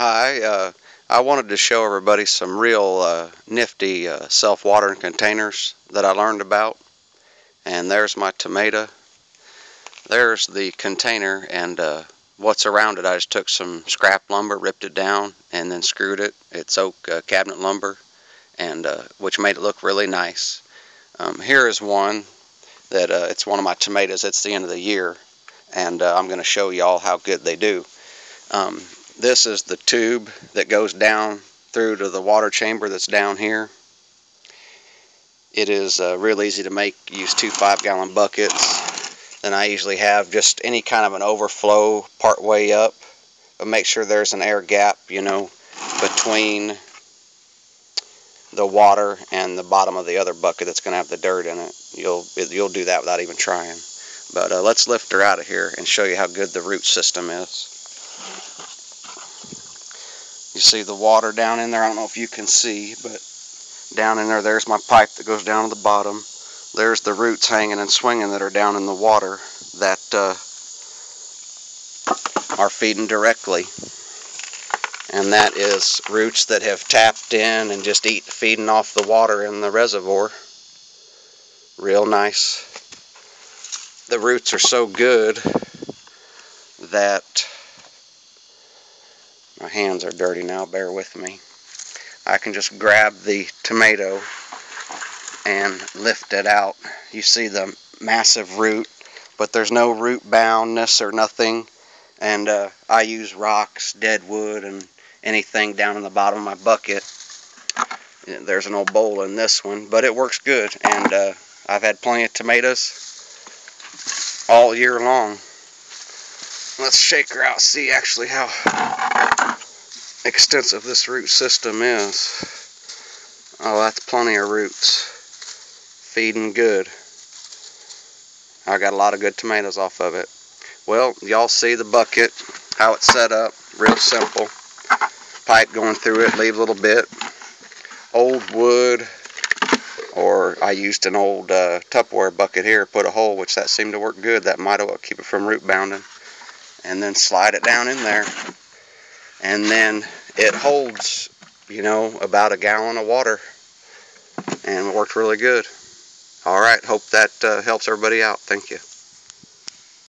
Hi, uh, I wanted to show everybody some real uh, nifty uh, self-watering containers that I learned about. And there's my tomato. There's the container and uh, what's around it. I just took some scrap lumber, ripped it down, and then screwed it. It's oak uh, cabinet lumber, and uh, which made it look really nice. Um, here is one that it's one of my tomatoes. It's the end of the year, and I'm going to show y'all how good they do. Um, this is the tube that goes down through to the water chamber that's down here. It is uh, real easy to make. Use two five gallon buckets. Then I usually have just any kind of an overflow part way up. But make sure there's an air gap, you know, between the water and the bottom of the other bucket that's going to have the dirt in it. You'll you'll do that without even trying. But uh, let's lift her out of here and show you how good the root system is. You see the water down in there. I don't know if you can see, but down in there, there's my pipe that goes down to the bottom. There's the roots hanging and swinging that are down in the water that uh, are feeding directly. And that is roots that have tapped in and just eat feeding off the water in the reservoir. Real nice. The roots are so good that my hands are dirty now, bear with me. I can just grab the tomato and lift it out. You see the massive root, but there's no root boundness or nothing. And uh, I use rocks, dead wood, and anything down in the bottom of my bucket. There's an old bowl in this one, but it works good. And uh, I've had plenty of tomatoes all year long. Let's shake her out, see actually how extensive this root system is. Oh, that's plenty of roots. Feeding good. I got a lot of good tomatoes off of it. Well, y'all see the bucket, how it's set up. Real simple. Pipe going through it, leave a little bit. Old wood, or I used an old uh, Tupperware bucket here, put a hole, which that seemed to work good. That might keep it from root bounding and then slide it down in there and then it holds you know about a gallon of water and it worked really good. All right hope that uh, helps everybody out. Thank you